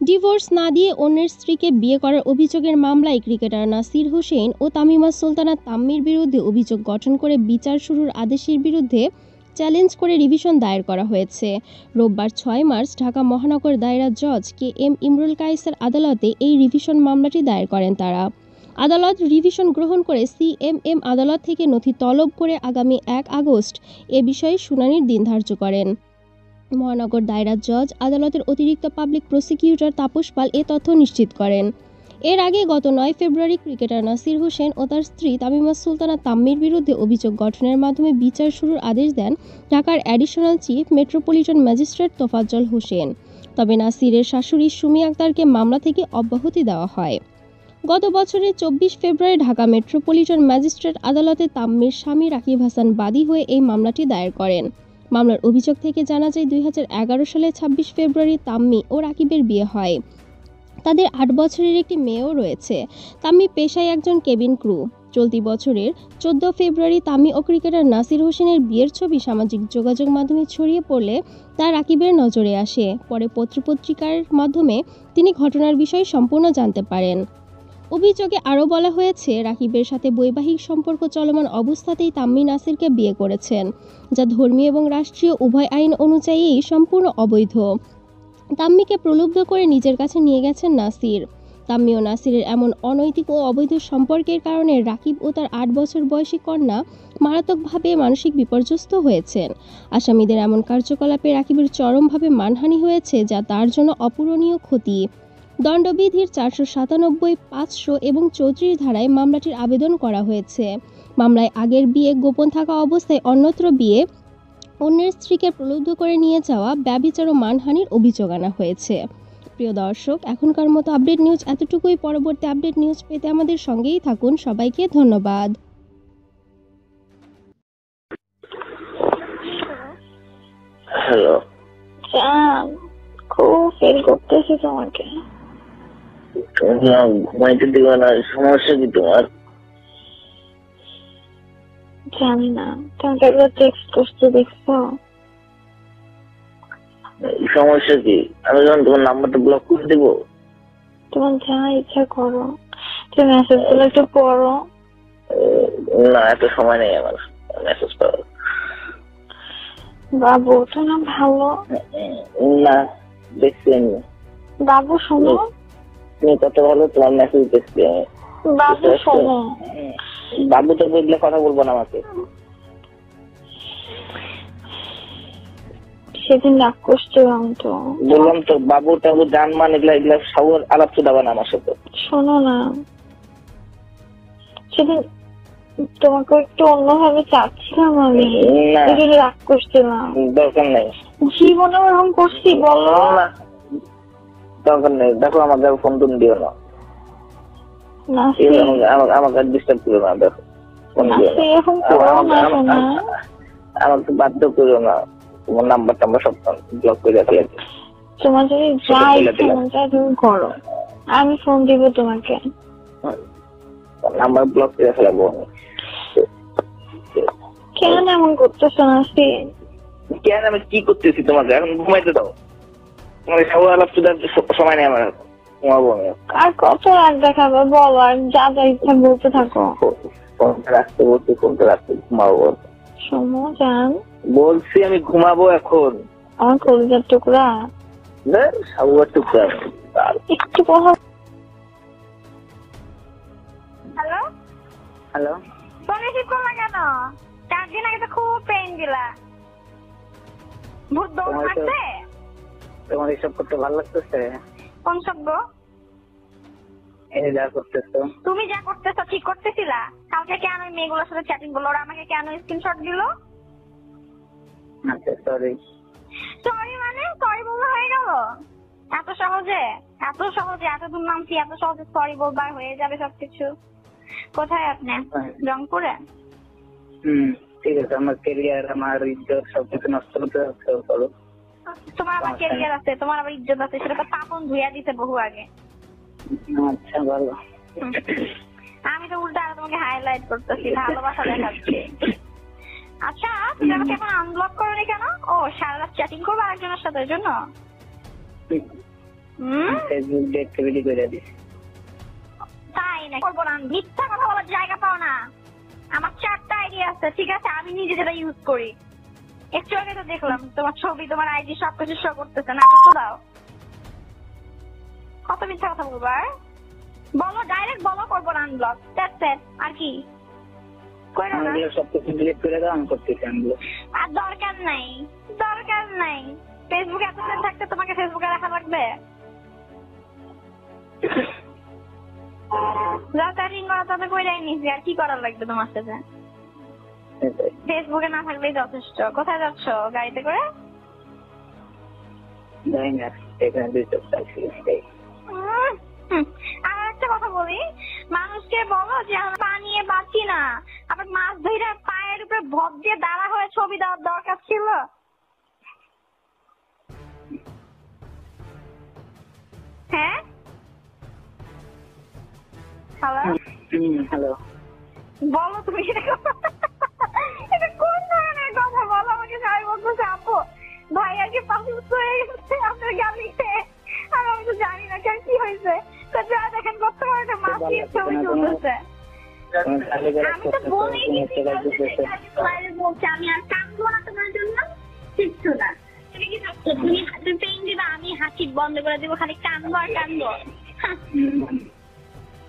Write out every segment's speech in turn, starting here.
Divorce না দিয়ে অন্যের স্ত্রীকে বিয়ে করার অভিযোগের মামলায় ক্রিকেটার নাসির হোসেন ও তামিমা সুলতানা তাম্মির বিরুদ্ধে অভিযোগ গঠন করে বিচার শুরুর আদেশের বিরুদ্ধে চ্যালেঞ্জ করে রিভিশন দায়ের করা হয়েছে। রোববার ছয় মার্চ ঢাকা মহানগর দায়রা জজ কে এম ইমরুল কায়েসের আদালতে এই রিভিশন মামলাটি দায়ের করেন তারা। আদালত রিভিশন গ্রহণ করে সিএমএম আদালত থেকে নথি তলব করে আগামী এক আগস্ট এ বিষয়ে শুনানির দিন ধার্য করেন। মহানগর দায়রা জজ, আদালতের অতিরিক্ত পাবলিক প্রসিকিউটর তাপস পাল এ তথ্য নিশ্চিত করেন। এর আগে গত নয় ফেব্রুয়ারি ক্রিকেটার নাসির হোসেন ও তার স্ত্রী তামিমা সুলতানা তাম্মির বিরুদ্ধে অভিযোগ গঠনের মাধ্যমে বিচার শুরুর আদেশ দেন ঢাকার additional chief metropolitan magistrate Tofazzal Hossain. তবে নাসিরের শাশুড়ি সুমি আক্তারকে মামলা থেকে অব্যাহতি দেওয়া হয়। গত বছরের চব্বিশ ফেব্রুয়ারি ঢাকা মেট্রোপলিটন ম্যাজিস্ট্রেট আদালতে তাম্মির স্বামী রাকিব হাসান বাদী হয়ে এই মামলাটি দায়ের করেন। মামলার অভিযোগ থেকে জানা যায়, দুই হাজার এগারো সালে ছাব্বিশ ফেব্রুয়ারি তাম্মি ও রাকিবের বিয়ে হয়। তাদের আট বছরের একটি মেয়েও রয়েছে। তাম্মি পেশায় একজন কেবিন ক্রু। চলতি বছরের চোদ্দ ফেব্রুয়ারি তাম্মি ও ক্রিকেটার নাসির হোসেনের বিয়ের ছবি সামাজিক যোগাযোগ মাধ্যমে ছড়িয়ে পড়লে তা রাকিবের নজরে আসে। পরে পত্রপত্রিকার মাধ্যমে তিনি ঘটনার বিষয়ে সম্পূর্ণ জানতে পারেন। অভিযোগে আরও বলা হয়েছে, রাকিবের সাথে বৈবাহিক সম্পর্ক চলমান অবস্থাতেই তাম্মি নাসিরকে বিয়ে করেছেন, যা ধর্মীয় এবং রাষ্ট্রীয় উভয় আইন অনুযায়ী সম্পূর্ণ অবৈধ। তাম্মিকে প্রলুব্ধ করে নিজের কাছে নিয়ে গেছেন নাসির। তাম্মি ও নাসিরের এমন অনৈতিক ও অবৈধ সম্পর্কের কারণে রাকিব ও তার আট বছর বয়সী কন্যা মারাত্মকভাবে মানসিক বিপর্যস্ত হয়েছেন। আসামিদের এমন কার্যকলাপে রাকিবের চরমভাবে মানহানি হয়েছে, যা তার জন্য অপূরণীয় ক্ষতি। দণ্ডবিধির চারশো সাতানব্বই পাঁচশো এবং চৌত্রিশ ধারায় মামলাটির আবেদন করা হয়েছে। মামলায় আগের বিয়ে গোপন থাকা অবস্থায় অন্যত্র বিয়ে অন্যের স্ত্রীকে প্রলুব্ধ করে নিয়ে যাওয়া ব্যবিচার ও মানহানির অভিযোগ আনা হয়েছে। প্রিয় দর্শক এখনকার মতো আপডেট নিউজ এতটুকুই। পরবর্তী আপডেট নিউজ পেতে আমাদের সঙ্গেই থাকুন। সবাইকে ধন্যবাদ। হ্যালো খুব ফিল করতেছি তোমাকে। ঘুমাইতে দিবে না সমস্যা কি তোমার জানি না তোমাকে একবার টেক্সট করতে দেখছ সমস্যা কি? আমি যখন তোমার নাম্বারটা ব্লক করে দেবো? তোমার যা ইচ্ছা করো তুমি মেসেজগুলো একটু পড়ো। না এত সময় নেই আমার মেসেজ বাবু তো না ভালো। না দেখছি বাবু শোনো। তুমি কত ভালো তোমার মেসেজ দেখছি আমি। বাবু তো বুঝলে কথা বলব না আমাকে। সেদিন রাগ করছিলাম তো। বললাম তো বাবু টাবু জান মান এগুলা এগুলা সব আলাপ চুদাবা না আমার সাথে। শোনো না। সেদিন তোমাকে একটু অন্যভাবে চাচ্ছিলাম আমি। রাগ করছিলাম। দরকার নেই। জীবনে ওরকম করছি বলো। না। দরকার নেই। দেখো আমাকে ফোন টোন দিও না। আমাকে ডিস্টার্ব করো না দেখো। আমাকে- বাধ্য করো না। তোমার নাম্বার টাম্বার সব ব্লক করে রাখি। আর তোমার যদি যা সেটা বলে ইচ্ছা দিলাম। চায় তুমি করো। আমি ফোন দিব তোমাকে। নাম্বার ব্লক করে ফেলাবো কেন এমন করতেছো না কেন আমি কি করতেছি তোমাকে? এখন ঘুমাইতে দাও। তোমার সব আলাপ চুদার সময় নেই আমার। ঘুমাবো আমি। আর কত রাত দেখাবে? বলো আর যা যা ইচ্ছা বলতে থাকো। কোনটা রাখতে বলছি কোনটা রাখতে ঘুমাবো। সমো জান। বলছি আমি ঘুমাবো এখন। আমার কলিজার টুকরা। সাবুয়ার টুকরা। একটু কথা এসব করতে ভালো লাগতেছে? কোন শব্দ এই যা করতেছো। তুমি যা করতেছো ঠিক করতেছিলা? কালকে কেন ওই মেয়েগুলোর সাথে চ্যাটিং করল? ওরা আমাকে কেন স্ক্রিনশট দিল? আচ্ছা সরি সরি মানে? সরি হয়ে গেল? এত সহজে? এত সহজে এত দূর নামছি এত সহজে সরি বলবার হয়ে যাবে সবকিছু। কোথায় আপনি? রংপুরে? হুম ঠিক আছে আমার কেরিয়ার আমার ইজ্জত সবকিছু নষ্ট করতে যাচ্ছে তোমার আবার কেরিয়ার আছে তোমার আবার ইজ্জত আছে সেটা তো পাপন ধুইয়া দিতে বহু আগে। আচ্ছা ভালো। আমি তো উল্টা আরও তোমাকে হাইলাইট করতেছি ভালোবাসা দেখাচ্ছি। আচ্ছা তুমি আমাকে এখন আনব্লক করোনি কেন? ও সারা রাত চ্যাটিং করব আরেকজনের সাথে জন্য হুম? ফেসবুক ডিএক্টিভিটি করে দিছি তাই না করব না। মিথ্যা কথা বলার জায়গা পাও না। আমার চারটা আইডিয়া আছে ঠিক আছে? আমি নিজে যেটা ইউজ করি। একটু আগে তো দেখলাম তোমার ছবি তোমার আইডি সবকিছু শো করতেছে না তো দাও। কত মিথ্যা কথা বলব আর? বলো ডাইরেক্ট বলো করব না আনব্লক দ্যাটস ইট আর কি? কই না। আনগুলো ডিলিট করে দাও আমি করতেছি আনগুলো আর দরকার নাই দরকার নাই। ফেসবুকে থাকতে তোমাকে ফেসবুকে রাখা লাগবে? যা চ্যাটিং করা তবে কইরাই নিছি আর কি করার লাগবে তোমার সাথে। ফেসবুকে না থাকলেই যথেষ্ট। কোথায় যাচ্ছ গাড়িতে করে। আর একটা কথা বলি মানুষকে বলো যে আমরা পানিয়ে বাঁচি না। আবার মাছ ধরে পায়ের উপরে ভর দিয়ে দাঁড়া হয়ে ছবি দেওয়ার দরকার ছিল। হ্যাঁ? হ্যালো হ্যালো বলো তুমি এটা আপু কি হয়ে গেছে? আপনার গাড়িতে আর আমি তো জানি না কেন কি হয়েছে। তো যা দেখেন কত বড় একটা ছবি তুলতেছে। আমি তো বলেই তুমি দিচ্ছি একটা কাজ করতেছো বাইরে বলছে আমি আর কাঁদবো না তোমার জন্য। কিচ্ছু না। তুমি কি ভাবছ তুমি তুমি পেন দিবা আমি হাসি বন্ধ করে দেবো খালি কাঁদবো আর কাঁদবো?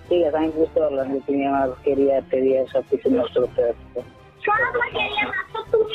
ঠিক আছে আমি বুঝতে পারলাম যে তুমি আমার কেরিয়ার টেরিয়ার সবকিছু নষ্ট করতে যাচ্ছ। শোনো তোমার ক্যারিয়ার মাত্র তুমি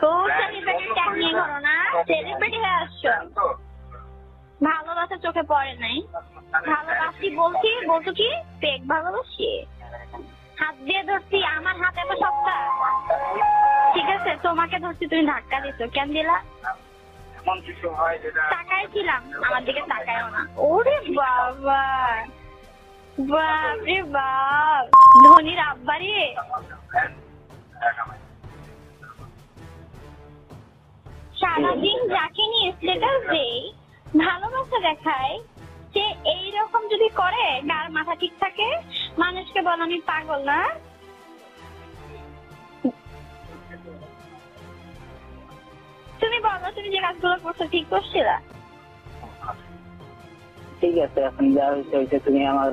খুব সেলিব্রিটি ট্যাগ করো না? সেলিব্রিটি হয়ে আসছো। ভালোবাসা চোখে পড়ে নাই। ভালোবাসি বলছি বলছো কি? পেক ভালোবাসি? হাত দিয়ে ধরছি আমার হাত এত শক্তা ঠিক আছে তোমাকে ধরছি তুমি ধাক্কা দিছো কেন দিলা? তাকাই ছিলাম আমার দিকে তাকায়ও না। ওরে বাবা! বাপরে বাপ! ধনির আব্বারে! সারাদিন যাকে নিয়ে স্টেটাস দেই, ভালোবাসা দেখায় সে এইরকম যদি করে কার মাথা ঠিক থাকে, মানুষকে বল আমি পাগল না। তুমি বলো, তুমি যে কাজগুলো করছ, ঠিক করছিলা? ঠিক আছে, এখন যা হয়েছে তুমি আমার